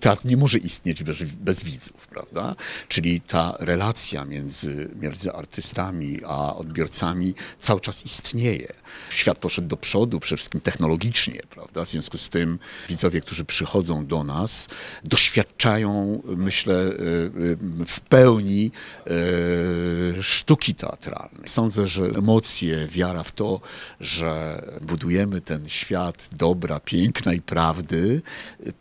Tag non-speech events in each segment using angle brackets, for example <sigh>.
Teatr nie może istnieć bez, bez widzów, prawda? Czyli ta relacja między, między artystami a odbiorcami cały czas istnieje. Świat poszedł do przodu, przede wszystkim technologicznie, prawda? W związku z tym widzowie, którzy przychodzą do nas, doświadczają, myślę, e, w pełni e, sztuki teatralnej. Sądzę, że emocje, wiara w to, że budujemy ten świat dobra, piękna i prawdy,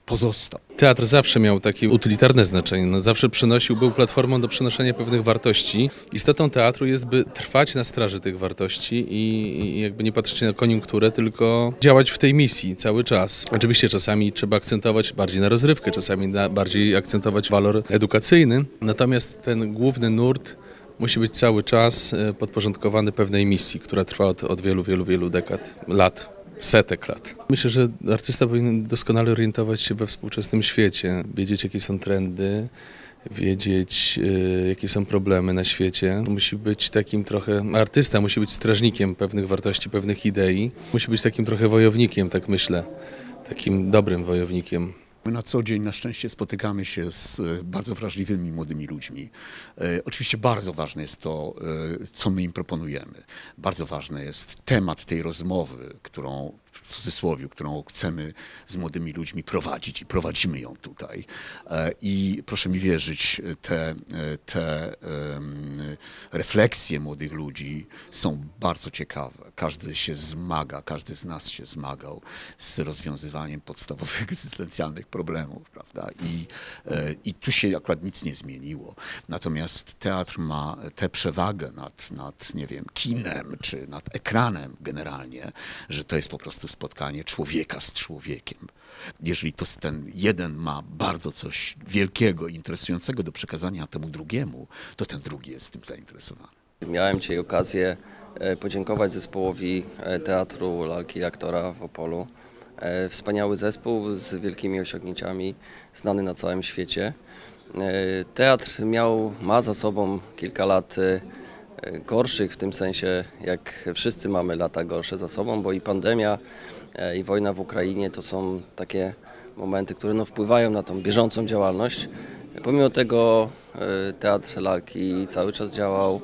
pozostał. Teatr zawsze miał takie utylitarne znaczenie, no zawsze przynosił, był platformą do przenoszenia pewnych wartości. Istotą teatru jest, by trwać na straży tych wartości i, i jakby nie patrzeć na koniunkturę, tylko działać w tej misji cały czas. Oczywiście czasami trzeba akcentować bardziej na rozrywkę, czasami na bardziej akcentować walor edukacyjny, natomiast ten główny nurt musi być cały czas e, podporządkowany pewnej misji, która trwa od, od wielu, wielu, wielu dekad, lat setek lat. Myślę, że artysta powinien doskonale orientować się we współczesnym świecie, wiedzieć jakie są trendy, wiedzieć y, jakie są problemy na świecie. Musi być takim trochę, artysta musi być strażnikiem pewnych wartości, pewnych idei. Musi być takim trochę wojownikiem, tak myślę, takim dobrym wojownikiem. My na co dzień na szczęście spotykamy się z e, bardzo wrażliwymi młodymi ludźmi. E, oczywiście bardzo ważne jest to, e, co my im proponujemy. Bardzo ważny jest temat tej rozmowy, którą w cudzysłowie, którą chcemy z młodymi ludźmi prowadzić i prowadzimy ją tutaj. E, I proszę mi wierzyć, te, te refleksje młodych ludzi są bardzo ciekawe. Każdy się zmaga, każdy z nas się zmagał z rozwiązywaniem podstawowych <laughs> egzystencjalnych problemów, prawda? I, e, i tu się akurat nic nie zmieniło. Natomiast teatr ma tę przewagę nad, nad, nie wiem, kinem czy nad ekranem generalnie, że to jest po prostu spotkanie człowieka z człowiekiem. Jeżeli to ten jeden ma bardzo coś wielkiego, interesującego do przekazania temu drugiemu, to ten drugi jest tym zainteresowany. Miałem dzisiaj okazję e, podziękować zespołowi e, Teatru Lalki i Aktora w Opolu. E, wspaniały zespół z wielkimi osiągnięciami, znany na całym świecie. Teatr miał, ma za sobą kilka lat gorszych, w tym sensie jak wszyscy mamy lata gorsze za sobą, bo i pandemia, i wojna w Ukrainie to są takie momenty, które no, wpływają na tą bieżącą działalność. Pomimo tego Teatr Lalki cały czas działał,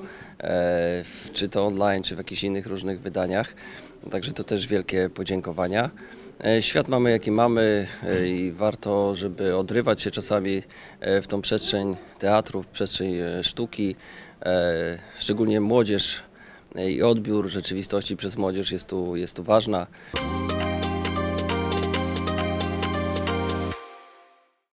czy to online, czy w jakichś innych różnych wydaniach. Także to też wielkie podziękowania. E, świat mamy jaki mamy e, i warto, żeby odrywać się czasami e, w tą przestrzeń teatru, w przestrzeń sztuki. Szczególnie młodzież i odbiór rzeczywistości przez młodzież jest tu, jest tu ważna.